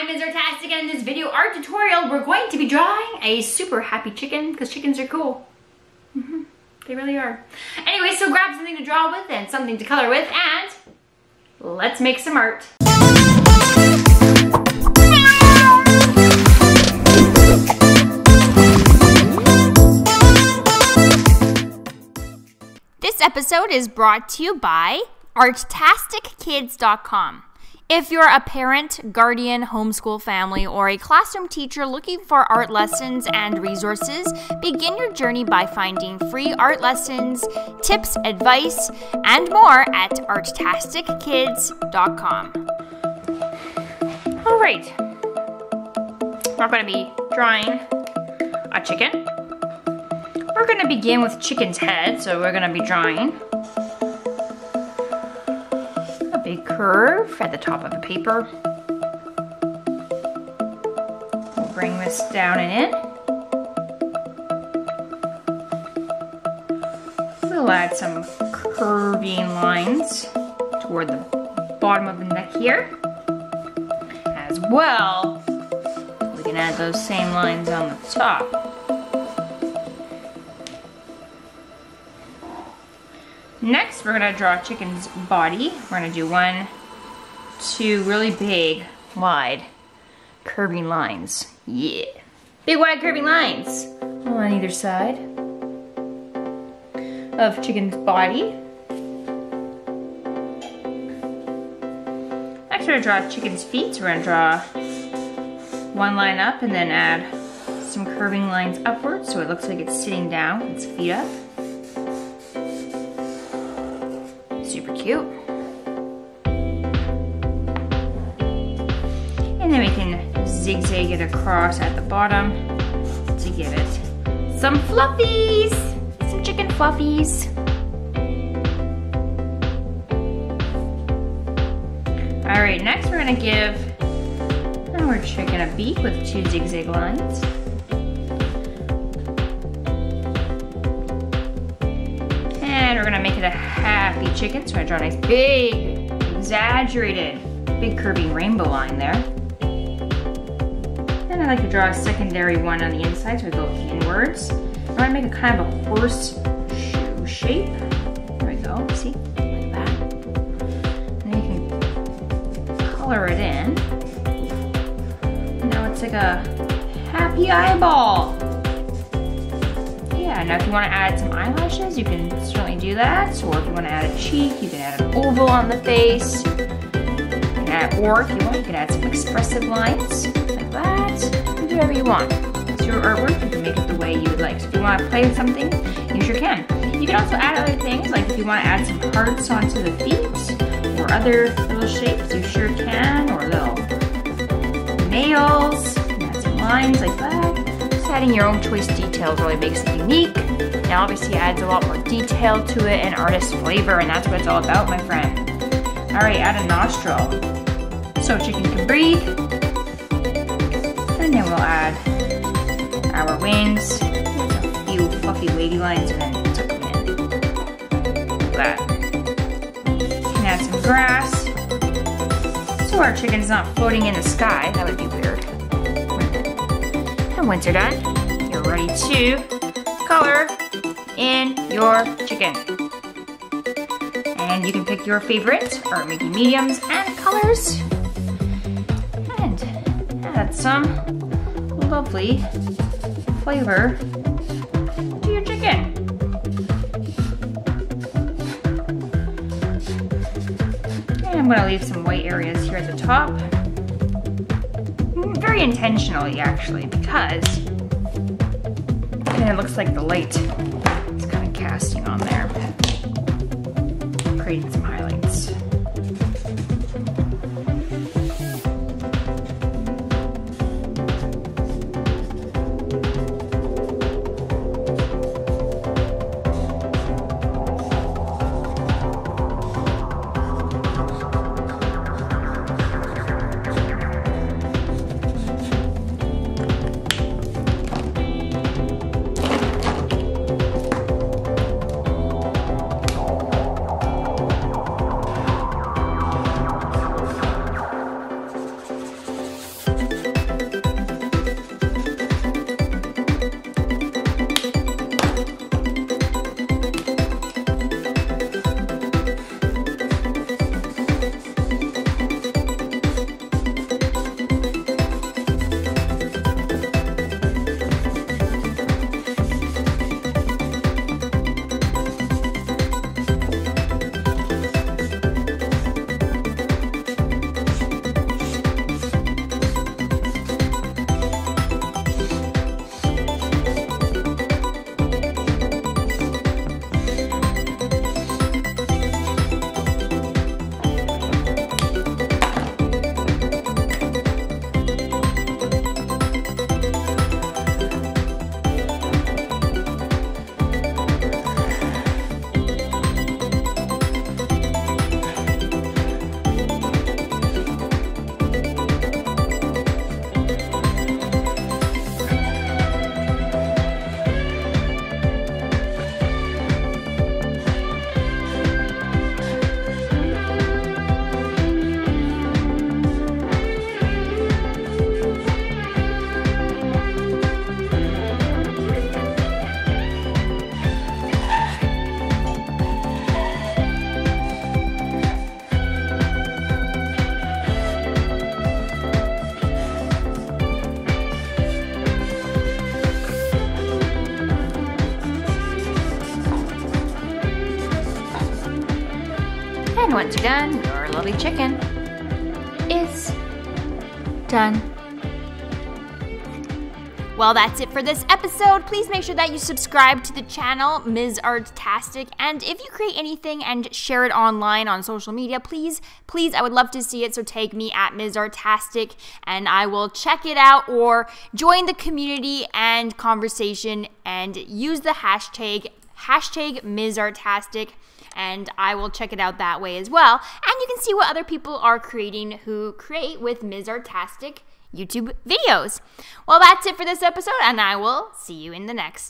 I'm. Artastic and in this video art tutorial we're going to be drawing a super happy chicken because chickens are cool. Mm -hmm. They really are. Anyway, so grab something to draw with and something to color with and let's make some art. This episode is brought to you by artastickids.com. If you're a parent, guardian, homeschool family, or a classroom teacher looking for art lessons and resources, begin your journey by finding free art lessons, tips, advice, and more at artastickids.com. All right, we're going to be drawing a chicken. We're going to begin with chicken's head, so we're going to be drawing big curve at the top of the paper. We'll bring this down and in. We'll add some curving lines toward the bottom of the neck here. As well, we can add those same lines on the top. Next, we're gonna draw a chicken's body. We're gonna do one, two really big, wide, curving lines. Yeah. Big, wide, curving lines on either side of chicken's body. Next, we're gonna draw chicken's feet. So we're gonna draw one line up and then add some curving lines upwards so it looks like it's sitting down, its feet up. Super cute. And then we can zigzag it across at the bottom to give it some fluffies, some chicken fluffies. All right, next we're gonna give our chicken a beak with two zigzag lines. We're gonna make it a happy chicken. So I draw a nice big, exaggerated, big curving rainbow line there. And I like to draw a secondary one on the inside so I go inwards. I wanna make a kind of a horseshoe shape. There we go, see, like that. And you can color it in. Now it's like a happy eyeball. Yeah, now if you want to add some eyelashes, you can certainly do that. Or if you want to add a cheek, you can add an oval on the face. Add, or if you want, you can add some expressive lines like that. Do whatever you want. It's your artwork. You can make it the way you would like. So if you want to play with something, you sure can. You can also add other things, like if you want to add some hearts onto the feet or other little shapes, you sure can. Or little nails, add some lines like that adding your own choice details really makes it unique and obviously adds a lot more detail to it and artist flavor and that's what it's all about my friend. Alright, add a nostril so chicken can breathe. And then we'll add our wings, a few fluffy wavy lines and then tuck them in. That. And add some grass so our chicken's not floating in the sky, that would be weird. And once you're done, ready to color in your chicken. And you can pick your favorite art making mediums and colors. And add some lovely flavor to your chicken. And I'm gonna leave some white areas here at the top very intentionally actually because and it looks like the light is kind of casting on there, done. Your lovely chicken is done. Well, that's it for this episode. Please make sure that you subscribe to the channel, Ms. Artastic. And if you create anything and share it online on social media, please, please, I would love to see it. So tag me at Ms. Artastic and I will check it out or join the community and conversation and use the hashtag, hashtag Ms. Artastic and I will check it out that way as well. And you can see what other people are creating who create with Ms. Artastic YouTube videos. Well, that's it for this episode, and I will see you in the next.